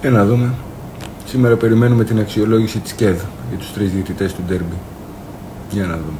Για να δούμε. Σήμερα περιμένουμε την αξιολόγηση της ΚΕΔ για τους τρεις διαιτητές του ντέρμπι. Για να δούμε.